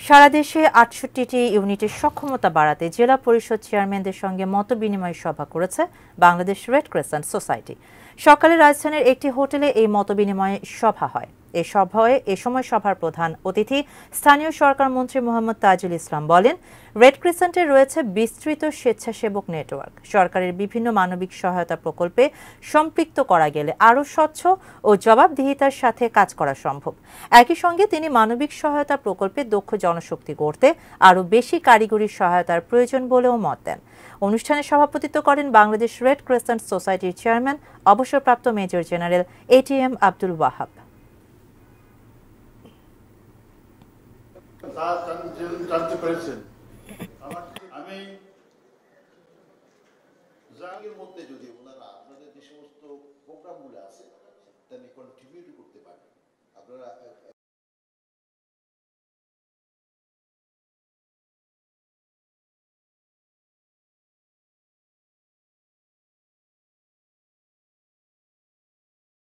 সারা দেশে আটষট্টিটি ইউনিটের সক্ষমতা বাড়াতে জেলা পরিষদ চেয়ারম্যানদের সঙ্গে মত বিনিময় সভা করেছে বাংলাদেশ রেড ক্রেসেন্ট সোসাইটি। সকালে রাজধানীর একটি হোটেলে এই মত বিনিময় সভা হয়। এ সভায়, এ সময় সভার প্রধান অতিথি স্থানীয় সরকার মন্ত্রী মোহাম্মদ তাজুল ইসলাম বলেন, রেড ক্রিসেন্টে রয়েছে বিস্তৃত স্বেচ্ছাসেবক নেটওয়ার্ক। সরকারের বিভিন্ন মানবিক সহায়তা প্রকল্পে সম্পৃক্ত করা গেলে আরও স্বচ্ছ ও জবাবদিহিতার সাথে কাজ করা সম্ভব। একই সঙ্গে তিনি মানবিক সহায়তা প্রকল্পে দক্ষ জনশক্তি গড়তে আরও বেশি কারিগরি সহায়তার প্রয়োজন বলেও মত দেন। অনুষ্ঠানে সভাপতিত্ব করেন বাংলাদেশ রেড ক্রিসেন্ট সোসাইটির চেয়ারম্যান, অবসরপ্রাপ্ত major general ATM Abdul Wahab. জানতে পেরেছেন। আমি জাহাঙ্গীর মধ্যে যদি ওনারা আপনাদের যে সমস্ত প্রোগ্রামগুলো আছে তা কন্ট্রিবিউট করতে পারেন। আপনারা